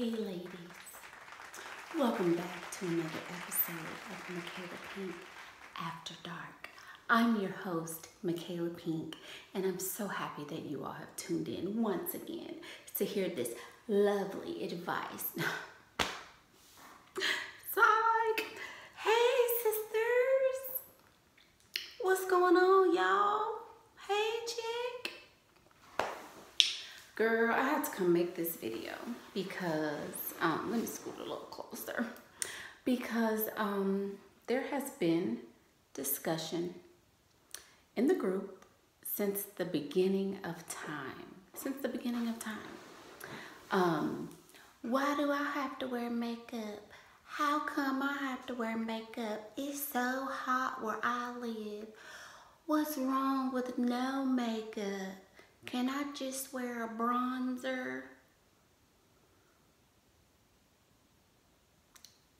Hey ladies, welcome back to another episode of Michaela Pink After Dark. I'm your host, Michaela Pink, and I'm so happy that you all have tuned in once again to hear this lovely advice. Psych! Hey sisters! What's going on, y'all? Hey chick! Make this video because, um, let me scoot a little closer. Because um, there has been discussion in the group since the beginning of time. Since the beginning of time. Um, why do I have to wear makeup? How come I have to wear makeup? It's so hot where I live. What's wrong with no makeup? Can I just wear a bronzer?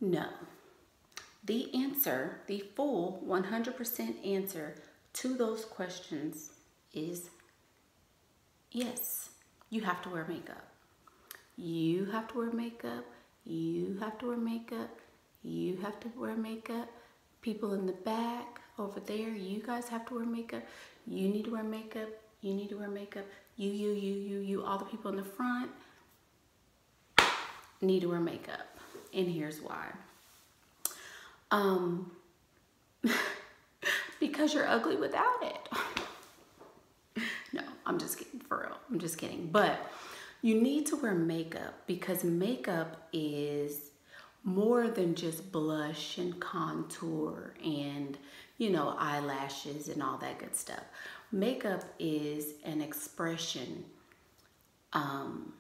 No. The answer, the full 100% answer to those questions is yes, you have to wear makeup. You have to wear makeup. You have to wear makeup. You have to wear makeup. People in the back over there, you guys have to wear makeup. You need to wear makeup. You need to wear makeup. You, you, you, you, you, all the people in the front need to wear makeup. And here's why. Um, because you're ugly without it. no, I'm just kidding, for real. I'm just kidding. But you need to wear makeup because makeup is more than just blush and contour and, you know, eyelashes and all that good stuff. Makeup is an expression um,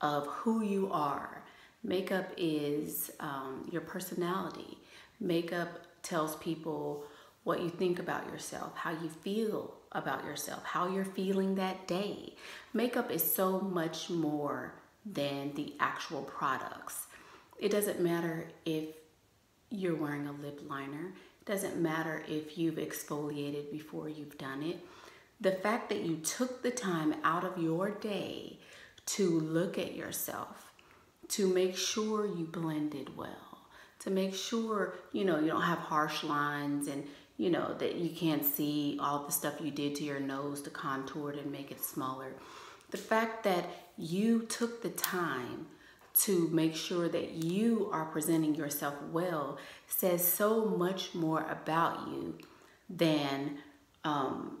of who you are. Makeup is um, your personality. Makeup tells people what you think about yourself, how you feel about yourself, how you're feeling that day. Makeup is so much more than the actual products. It doesn't matter if you're wearing a lip liner. It doesn't matter if you've exfoliated before you've done it. The fact that you took the time out of your day to look at yourself, to make sure you blended well, to make sure, you know, you don't have harsh lines and you know, that you can't see all the stuff you did to your nose to contour it and make it smaller. The fact that you took the time to make sure that you are presenting yourself well says so much more about you than um,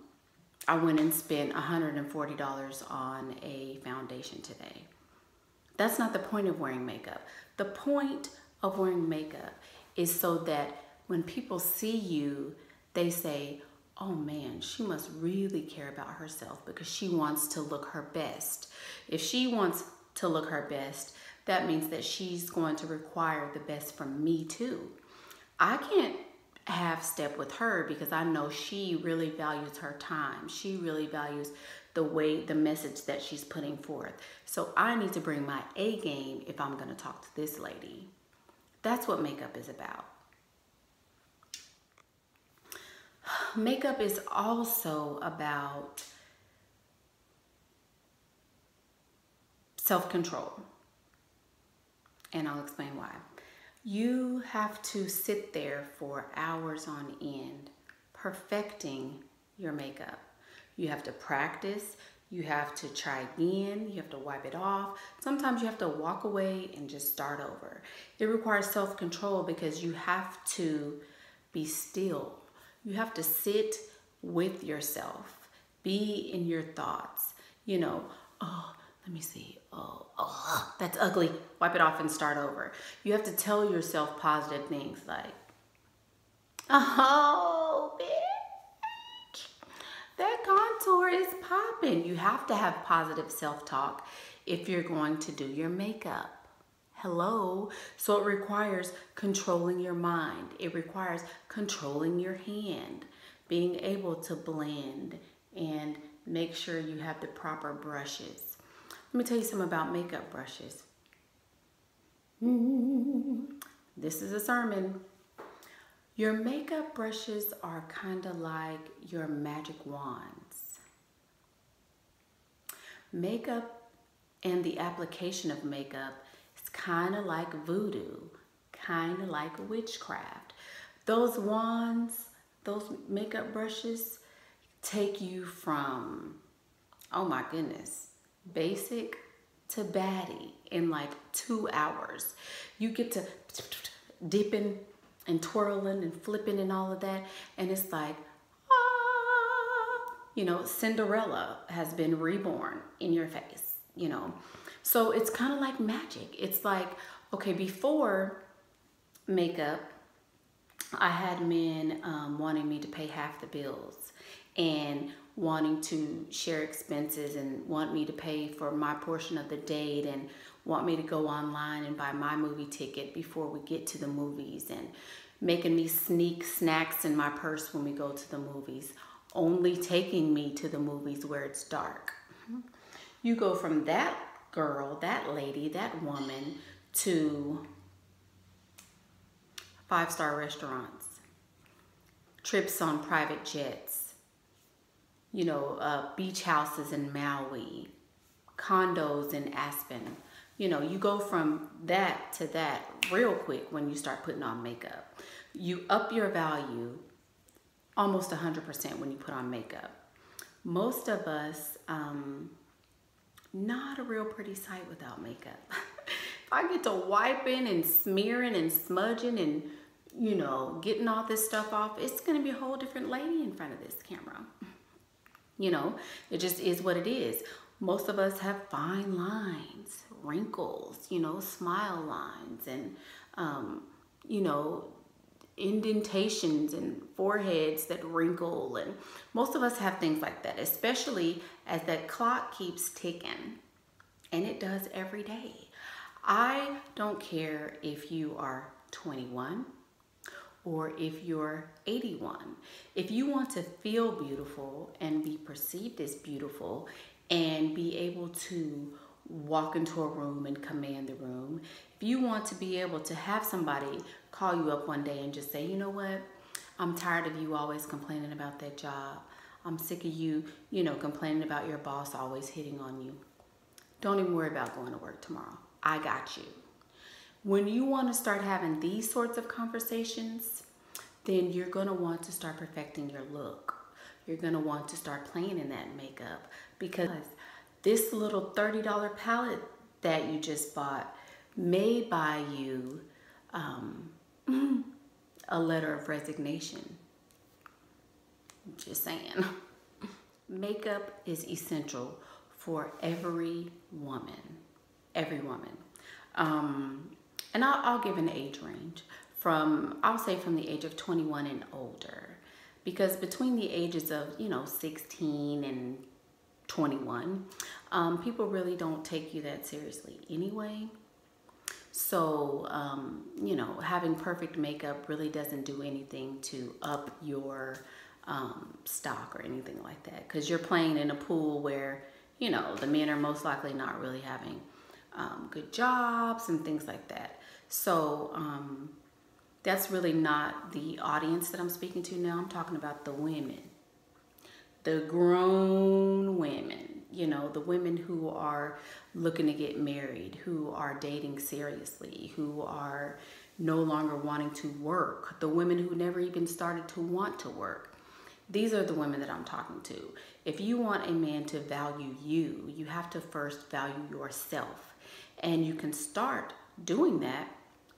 I went and spent $140 on a foundation today. That's not the point of wearing makeup. The point of wearing makeup is so that when people see you, they say, oh man, she must really care about herself because she wants to look her best. If she wants to look her best, that means that she's going to require the best from me too. I can't half step with her because I know she really values her time. She really values the way, the message that she's putting forth. So I need to bring my A game if I'm going to talk to this lady. That's what makeup is about. makeup is also about self-control. And I'll explain why. You have to sit there for hours on end perfecting your makeup. You have to practice, you have to try again, you have to wipe it off. Sometimes you have to walk away and just start over. It requires self-control because you have to be still you have to sit with yourself, be in your thoughts. You know, oh, let me see. Oh, oh, that's ugly. Wipe it off and start over. You have to tell yourself positive things like, oh, bitch, that contour is popping. You have to have positive self-talk if you're going to do your makeup. Hello. So it requires controlling your mind. It requires controlling your hand, being able to blend and make sure you have the proper brushes. Let me tell you something about makeup brushes. This is a sermon. Your makeup brushes are kind of like your magic wands. Makeup and the application of makeup is kind of like voodoo, kind of like witchcraft. Those wands, those makeup brushes take you from, oh my goodness, basic to baddie in like two hours. You get to dipping and twirling and flipping and all of that. And it's like, ah, you know, Cinderella has been reborn in your face, you know. So it's kind of like magic. It's like, okay, before makeup, I had men um, wanting me to pay half the bills and wanting to share expenses and want me to pay for my portion of the date and want me to go online and buy my movie ticket before we get to the movies and making me sneak snacks in my purse when we go to the movies, only taking me to the movies where it's dark. You go from that girl, that lady, that woman to five star restaurants, trips on private jets, you know, uh, beach houses in Maui, condos in Aspen. You know, you go from that to that real quick when you start putting on makeup. You up your value almost 100% when you put on makeup. Most of us, um, not a real pretty sight without makeup. if I get to wiping and smearing and smudging and, you know, getting all this stuff off, it's going to be a whole different lady in front of this camera. You know, it just is what it is. Most of us have fine lines, wrinkles, you know, smile lines, and, um, you know, indentations and foreheads that wrinkle and most of us have things like that especially as that clock keeps ticking and it does every day i don't care if you are 21 or if you're 81 if you want to feel beautiful and be perceived as beautiful and be able to walk into a room and command the room if you want to be able to have somebody call you up one day and just say, you know what, I'm tired of you always complaining about that job. I'm sick of you, you know, complaining about your boss always hitting on you. Don't even worry about going to work tomorrow. I got you. When you want to start having these sorts of conversations, then you're going to want to start perfecting your look. You're going to want to start playing in that makeup because this little $30 palette that you just bought may buy you um, a letter of resignation. Just saying. Makeup is essential for every woman. Every woman. Um, and I'll, I'll give an age range from, I'll say from the age of 21 and older. Because between the ages of, you know, 16 and 21, um, people really don't take you that seriously anyway. So, um, you know, having perfect makeup really doesn't do anything to up your um, stock or anything like that because you're playing in a pool where, you know, the men are most likely not really having um, good jobs and things like that. So, um, that's really not the audience that I'm speaking to now. I'm talking about the women, the grown women you know, the women who are looking to get married, who are dating seriously, who are no longer wanting to work, the women who never even started to want to work. These are the women that I'm talking to. If you want a man to value you, you have to first value yourself. And you can start doing that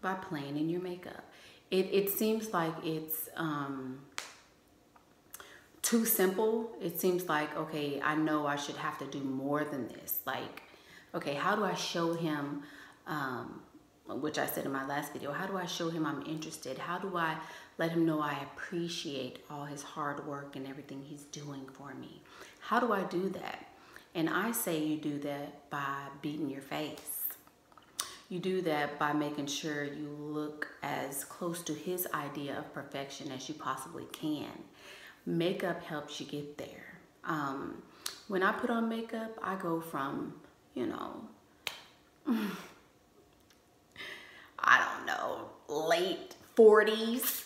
by playing in your makeup. It, it seems like it's um, too simple. It seems like, okay, I know I should have to do more than this. Like, okay, how do I show him, um, which I said in my last video, how do I show him I'm interested? How do I let him know I appreciate all his hard work and everything he's doing for me? How do I do that? And I say you do that by beating your face. You do that by making sure you look as close to his idea of perfection as you possibly can makeup helps you get there. Um, when I put on makeup, I go from, you know, I don't know, late 40s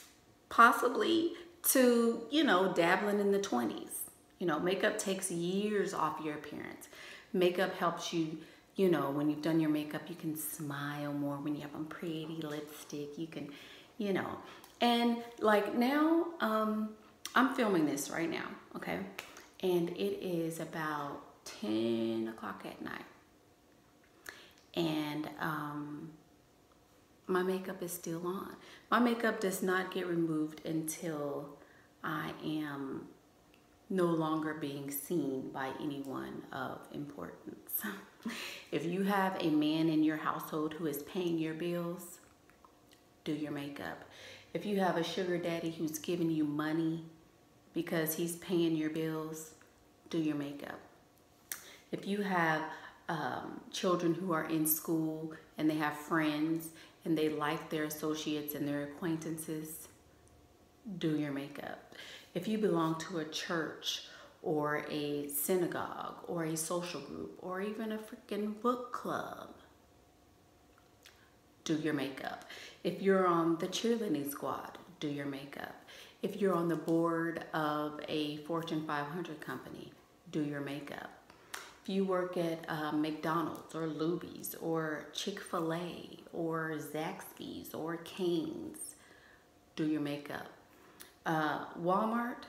possibly to, you know, dabbling in the 20s. You know, makeup takes years off your appearance. Makeup helps you you know, when you've done your makeup, you can smile more. When you have on pretty lipstick, you can, you know. And like now, um, I'm filming this right now, okay? And it is about 10 o'clock at night. And um, my makeup is still on. My makeup does not get removed until I am no longer being seen by anyone of importance. if you have a man in your household who is paying your bills, do your makeup. If you have a sugar daddy who's giving you money because he's paying your bills, do your makeup. If you have um, children who are in school and they have friends and they like their associates and their acquaintances, do your makeup. If you belong to a church or a synagogue or a social group or even a freaking book club, do your makeup. If you're on the cheerleading squad, do your makeup. If you're on the board of a Fortune 500 company, do your makeup. If you work at uh, McDonald's or Luby's or Chick-fil-A or Zaxby's or Cane's, do your makeup. Uh, Walmart,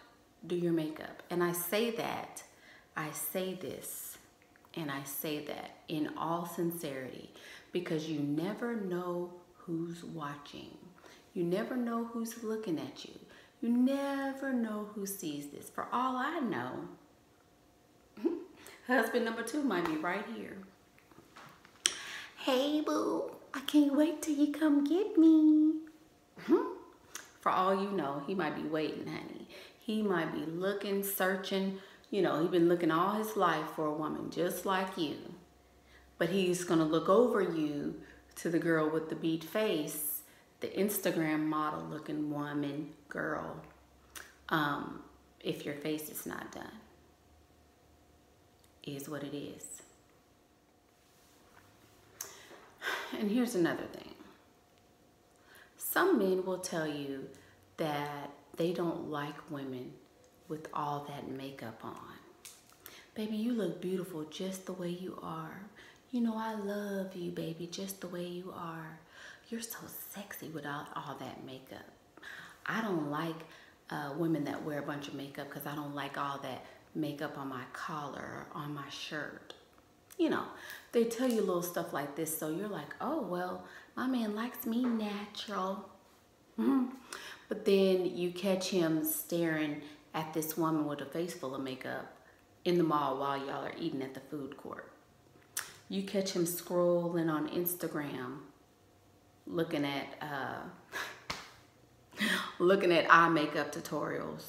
do your makeup. And I say that, I say this, and I say that in all sincerity because you never know who's watching. You never know who's looking at you. You never know who sees this. For all I know, husband number two might be right here. Hey, boo, I can't wait till you come get me. For all you know, he might be waiting, honey. He might be looking, searching. You know, he's been looking all his life for a woman just like you. But he's going to look over you to the girl with the beat face the Instagram model looking woman, girl, um, if your face is not done. Is what it is. And here's another thing. Some men will tell you that they don't like women with all that makeup on. Baby, you look beautiful just the way you are. You know, I love you, baby, just the way you are you're so sexy without all that makeup. I don't like uh, women that wear a bunch of makeup because I don't like all that makeup on my collar or on my shirt. You know, they tell you little stuff like this, so you're like, oh, well, my man likes me natural. Mm-hmm. But then you catch him staring at this woman with a face full of makeup in the mall while y'all are eating at the food court. You catch him scrolling on Instagram looking at uh, looking at eye makeup tutorials.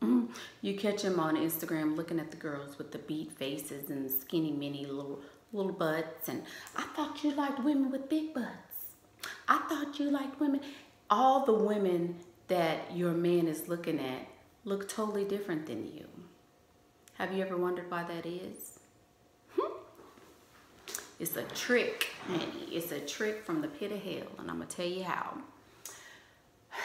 Mm-hmm. You catch him on Instagram looking at the girls with the beat faces and skinny mini little little butts and I thought you liked women with big butts. I thought you liked women. All the women that your man is looking at look totally different than you. Have you ever wondered why that is? Hmm? It's a trick, honey. It's a trick from the pit of hell, and I'm gonna tell you how.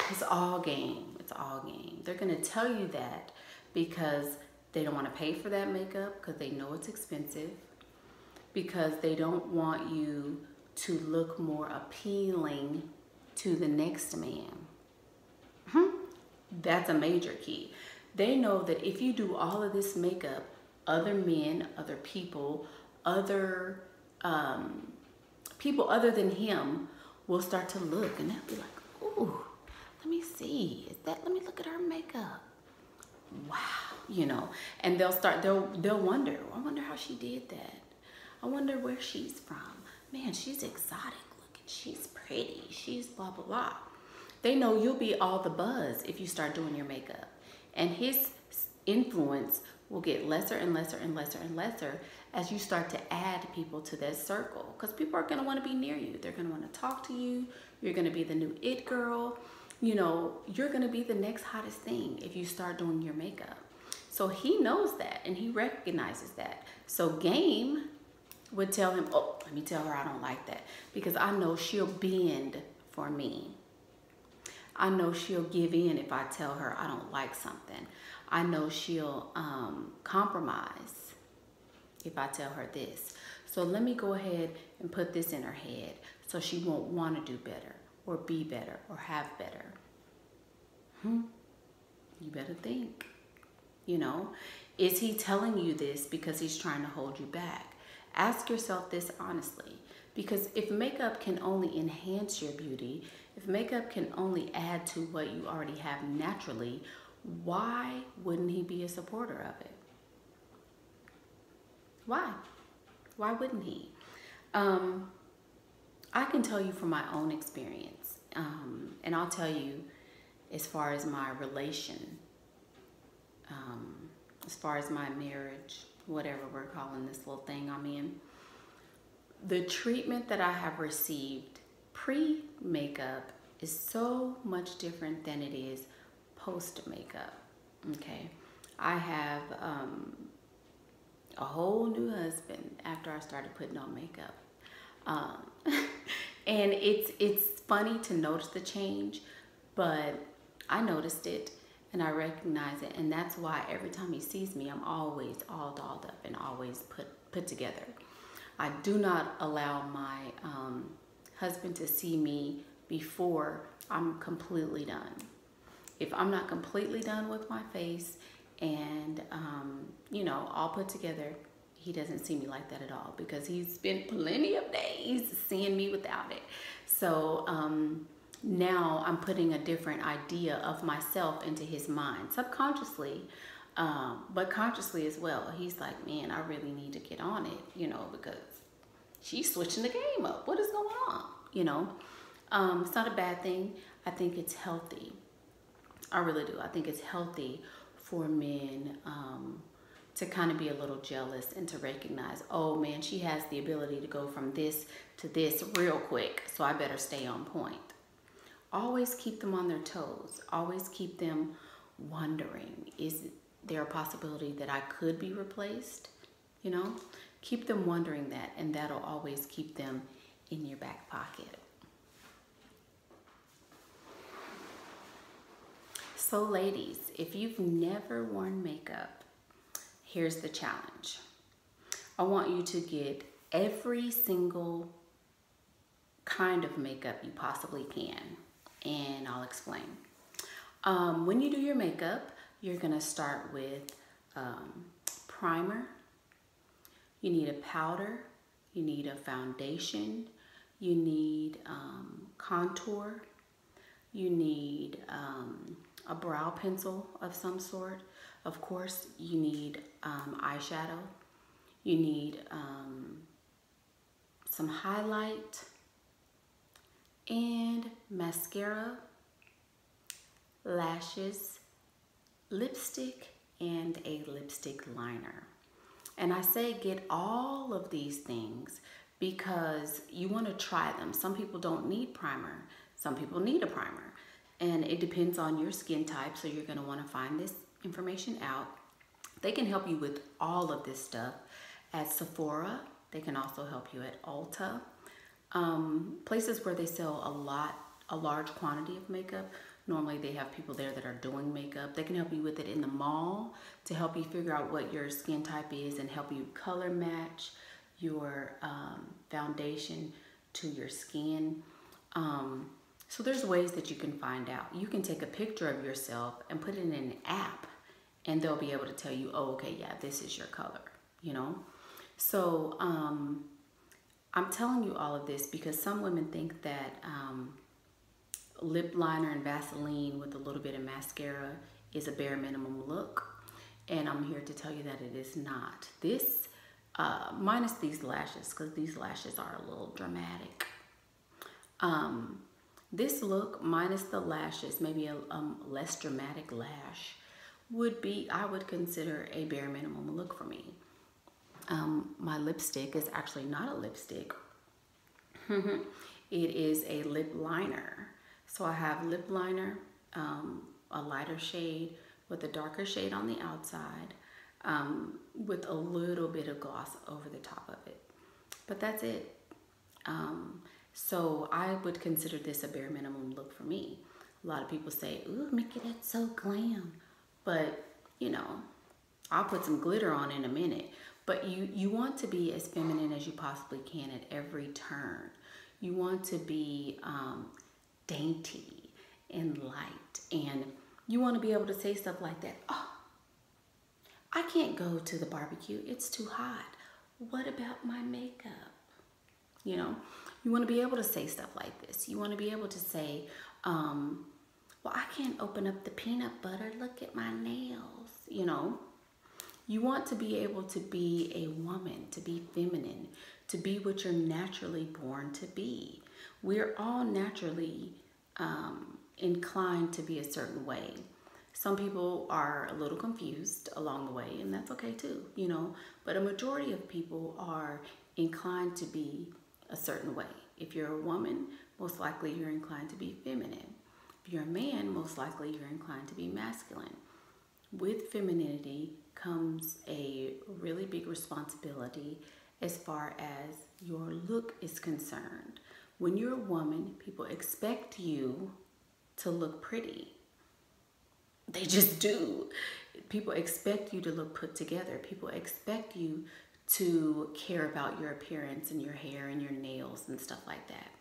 It's all game. It's all game. They're gonna tell you that because they don't want to pay for that makeup because they know it's expensive. Because they don't want you to look more appealing to the next man. That's a major key. They know that if you do all of this makeup, other men, other people, other um, people other than him will start to look and they'll be like, ooh, let me see. Is that, let me look at her makeup. Wow, you know, and they'll start, they'll, they'll wonder, I wonder how she did that. I wonder where she's from. Man, she's exotic looking. She's pretty. She's blah, blah, blah. They know you'll be all the buzz if you start doing your makeup. And his influence will get lesser and lesser and lesser and lesser as you start to add people to that circle. Because people are going to want to be near you. They're going to want to talk to you. You're going to be the new it girl. You know you're going to be the next hottest thing if you start doing your makeup. So he knows that and he recognizes that. So game would tell him oh let me tell her i don't like that because i know she'll bend for me i know she'll give in if i tell her i don't like something i know she'll um, compromise if I tell her this. So let me go ahead and put this in her head so she won't want to do better or be better or have better. Hmm. You better think. You know, is he telling you this because he's trying to hold you back? Ask yourself this honestly. Because if makeup can only enhance your beauty, if makeup can only add to what you already have naturally, why wouldn't he be a supporter of it? Why? Why wouldn't he? Um, I can tell you from my own experience, um, and I'll tell you as far as my relation, um, as far as my marriage, whatever we're calling this little thing I'm in. The treatment that I have received pre makeup is so much different than it is post makeup. Okay, I have um, a whole new husband after I started putting on makeup. Um, and it's it's funny to notice the change, but I noticed it and I recognize it, and that's why every time he sees me, I'm always all dolled up and always put put together. I do not allow my um, husband to see me before I'm completely done. If I'm not completely done with my face and um, you know all put together, he doesn't see me like that at all because he's been plenty of days seeing me without it. So um, now I'm putting a different idea of myself into his mind subconsciously, um, but consciously as well. He's like, man, I really need to get on it, you know, because she's switching the game up. What is going on? You know, um, it's not a bad thing. I think it's healthy. I really do. I think it's healthy for men um, to kind of be a little jealous and to recognize, oh man, she has the ability to go from this to this real quick, so I better stay on point. Always keep them on their toes. Always keep them wondering, is there a possibility that I could be replaced? You know, keep them wondering that, and that'll always keep them in your back pocket. So, ladies, if you've never worn makeup, here's the challenge. I want you to get every single kind of makeup you possibly can, and I'll explain. Um, when you do your makeup, you're gonna start with um, primer, you need a powder, you need a foundation, you need um, contour, you need um, a brow pencil of some sort. Of course, you need um, eyeshadow. You need um, some highlight and mascara, lashes, lipstick, and a lipstick liner. And I say get all of these things because you want to try them. Some people don't need primer. Some people need a primer and it depends on your skin type so you're going to want to find this information out they can help you with all of this stuff at Sephora they can also help you at Ulta um, places where they sell a lot a large quantity of makeup normally they have people there that are doing makeup they can help you with it in the mall to help you figure out what your skin type is and help you color match your um, foundation to your skin um, so there's ways that you can find out. You can take a picture of yourself and put it in an app and they'll be able to tell you, oh, okay, yeah, this is your color, you know? So um, I'm telling you all of this because some women think that um, lip liner and Vaseline with a little bit of mascara is a bare minimum look. And I'm here to tell you that it is not. This, uh, minus these lashes, because these lashes are a little dramatic. Um, this look, minus the lashes, maybe a um, less dramatic lash, would be, I would consider a bare minimum look for me. Um, my lipstick is actually not a lipstick. it is a lip liner. So I have lip liner, um, a lighter shade with a darker shade on the outside um, with a little bit of gloss over the top of it. But that's it. Um, so I would consider this a bare minimum look for me. A lot of people say, ooh, Mickey, that's so glam. But, you know, I'll put some glitter on in a minute. But you, you want to be as feminine as you possibly can at every turn. You want to be um, dainty and light. And you want to be able to say stuff like that. Oh, I can't go to the barbecue. It's too hot. What about my makeup? You know, you want to be able to say stuff like this. You want to be able to say, um, well, I can't open up the peanut butter. Look at my nails. You know, you want to be able to be a woman, to be feminine, to be what you're naturally born to be. We're all naturally um, inclined to be a certain way. Some people are a little confused along the way, and that's okay too, you know. But a majority of people are inclined to be a certain way. If you're a woman, most likely you're inclined to be feminine. If you're a man, most likely you're inclined to be masculine. With femininity comes a really big responsibility as far as your look is concerned. When you're a woman, people expect you to look pretty. They just do. People expect you to look put together. People expect you to care about your appearance and your hair and your nails and stuff like that.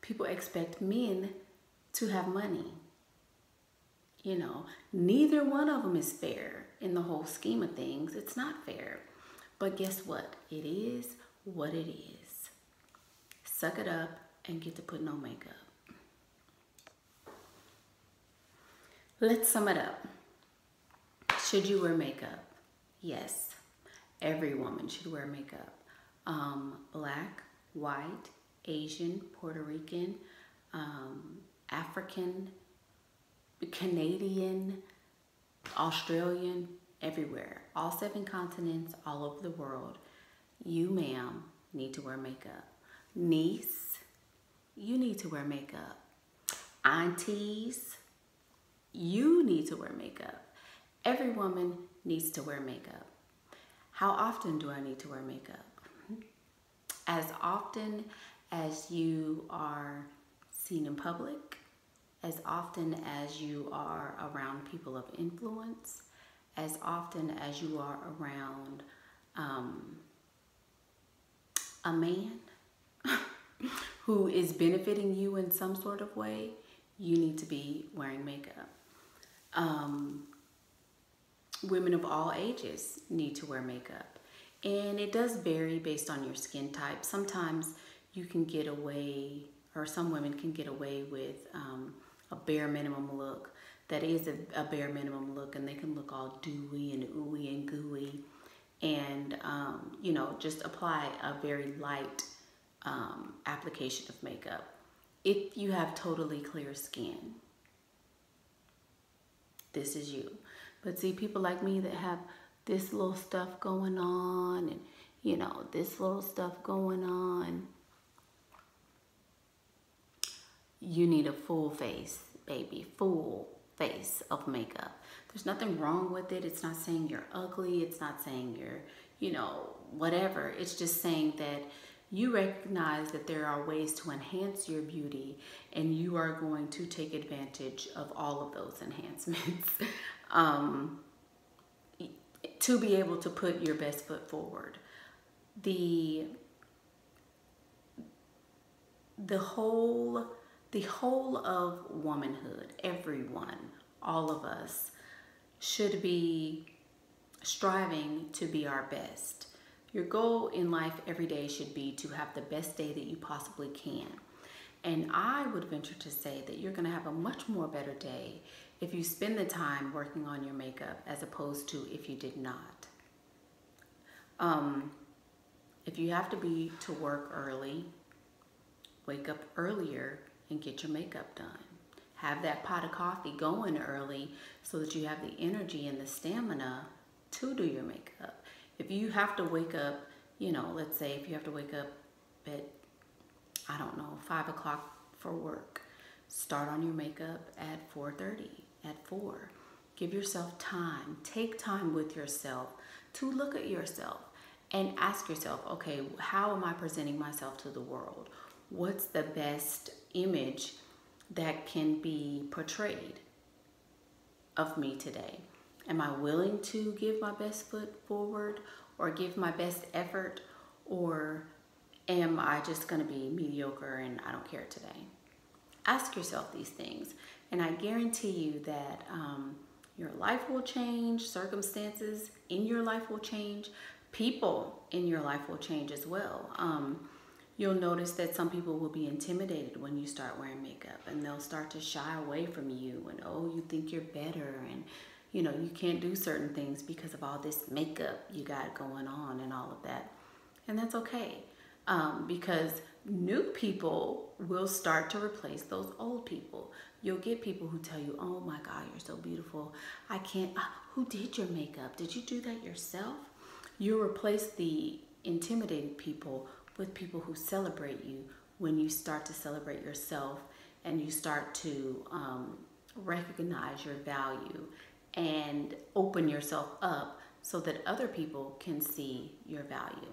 People expect men to have money. You know, neither one of them is fair in the whole scheme of things. It's not fair. But guess what? It is what it is. Suck it up and get to put no makeup. Let's sum it up. Should you wear makeup? Yes, every woman should wear makeup. Um, black, white, Asian, Puerto Rican, um, African, Canadian, Australian, everywhere. All seven continents, all over the world. You, ma'am, need to wear makeup. Niece, you need to wear makeup. Aunties, you need to wear makeup. Every woman needs to wear makeup. How often do I need to wear makeup? As often as you are seen in public, as often as you are around people of influence, as often as you are around um, a man who is benefiting you in some sort of way, you need to be wearing makeup. Um, women of all ages need to wear makeup. And it does vary based on your skin type. Sometimes you can get away, or some women can get away with um, a bare minimum look that is a, a, bare minimum look and they can look all dewy and ooey and gooey. And um, you know just apply a very light um, application of makeup if you have totally clear skin. This is you. But see people like me that have this little stuff going on and you know this little stuff going on you need a full face, baby, full face of makeup. There's nothing wrong with it. It's not saying you're ugly. It's not saying you're, you know, whatever. It's just saying that you recognize that there are ways to enhance your beauty and you are going to take advantage of all of those enhancements um, to be able to put your best foot forward. The, the whole the whole of womanhood, everyone, all of us, should be striving to be our best. Your goal in life every day should be to have the best day that you possibly can. And I would venture to say that you're going to have a much more better day if you spend the time working on your makeup as opposed to if you did not. Um, if you have to be to work early, wake up earlier and get your makeup done. Have that pot of coffee going early so that you have the energy and the stamina to do your makeup. If you have to wake up, you know, let's say if you have to wake up at, I don't know, 5 o'clock for work, start on your makeup at 4.30, at 4. Give yourself time. Take time with yourself to look at yourself and ask yourself, okay, how am I presenting myself to the world? What's the best image that can be portrayed of me today? Am I willing to give my best foot forward or give my best effort or am I just going to be mediocre and I don't care today? Ask yourself these things, and I guarantee you that um, your life will change, circumstances in your life will change, people in your life will change as well. Um, you'll notice that some people will be intimidated when you start wearing makeup and they'll start to shy away from you and oh you think you're better and you know you can't do certain things because of all this makeup you got going on and all of that and that's okay um, because new people will start to replace those old people. You'll get people who tell you, oh my God, you're so beautiful. I can't, uh, who did your makeup? Did you do that yourself? You'll replace the intimidated people with people who celebrate you when you start to celebrate yourself and you start to um, recognize your value and open yourself up so that other people can see your value.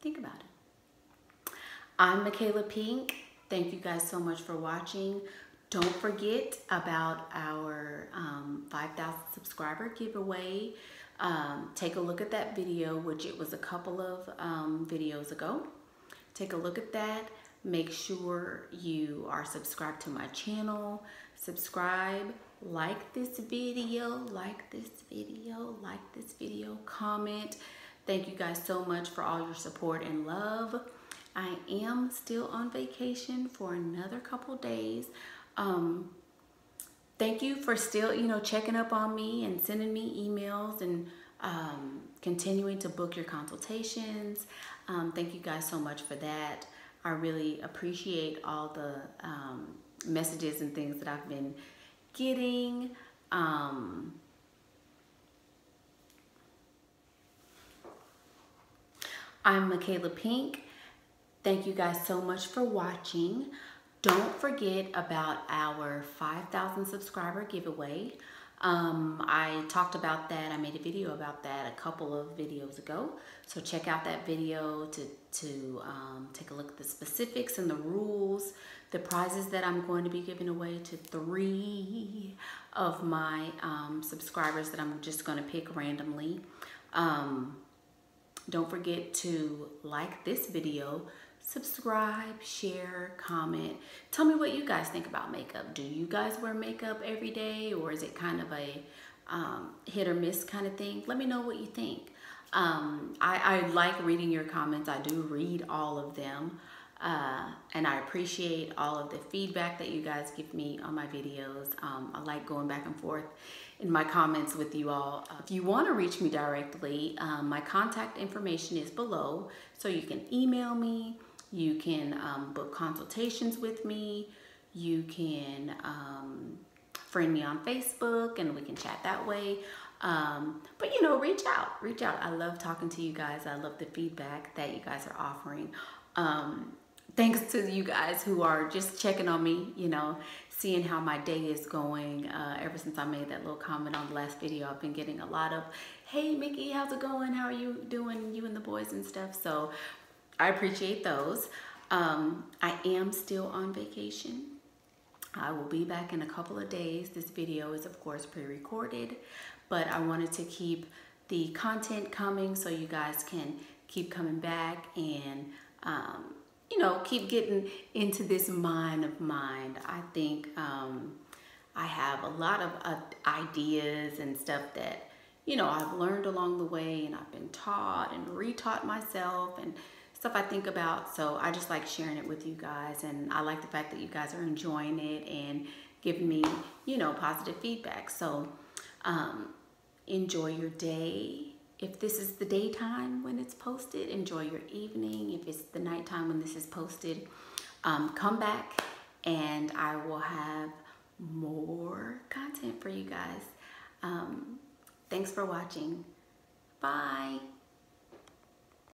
Think about it. I'm Michaela Pink. Thank you guys so much for watching. Don't forget about our um, 5,000 subscriber giveaway. Um, take a look at that video, which it was a couple of um, videos ago. Take a look at that. Make sure you are subscribed to my channel. Subscribe, like this video, like this video, like this video, comment. Thank you guys so much for all your support and love. I am still on vacation for another couple days. Um, thank you for still, you know, checking up on me and sending me emails and um, continuing to book your consultations. Um, thank you guys so much for that. I really appreciate all the um, messages and things that I've been getting. Um, I'm Michaela Pink. Thank you guys so much for watching. Don't forget about our 5,000 subscriber giveaway. Um, I talked about that. I made a video about that a couple of videos ago. So check out that video to, to um, take a look at the specifics and the rules, the prizes that I'm going to be giving away to three of my um, subscribers that I'm just going to pick randomly. Um, don't forget to like this video, subscribe, share, comment. Tell me what you guys think about makeup. Do you guys wear makeup every day or is it kind of a um, hit or miss kind of thing? Let me know what you think. Um, I, I, like reading your comments. I do read all of them. Uh, and I appreciate all of the feedback that you guys give me on my videos. Um, I like going back and forth in my comments with you all. Uh, if you want to reach me directly, um, my contact information is below. So you can email me, you can um, book consultations with me, you can um, friend me on Facebook and we can chat that way. Um, but you know, reach out, reach out. I love talking to you guys. I love the feedback that you guys are offering. Um, thanks to you guys who are just checking on me, you know, seeing how my day is going. Uh, ever since I made that little comment on the last video, I've been getting a lot of, hey, Mickey, how's it going? How are you doing? You and the boys and stuff. So I appreciate those. Um, I am still on vacation. I will be back in a couple of days. This video is, of course, pre-recorded, but I wanted to keep the content coming so you guys can keep coming back and um, you know, keep getting into this mind of mine. I think um, I have a lot of uh, ideas and stuff that, you know, I've learned along the way and I've been taught and retaught myself and stuff I think about. So I just like sharing it with you guys. And I like the fact that you guys are enjoying it and giving me, you know, positive feedback. So um, enjoy your day if this is the daytime when it's posted, enjoy your evening. If it's the nighttime when this is posted, um, come back and I will have more content for you guys. Um, thanks for watching. Bye.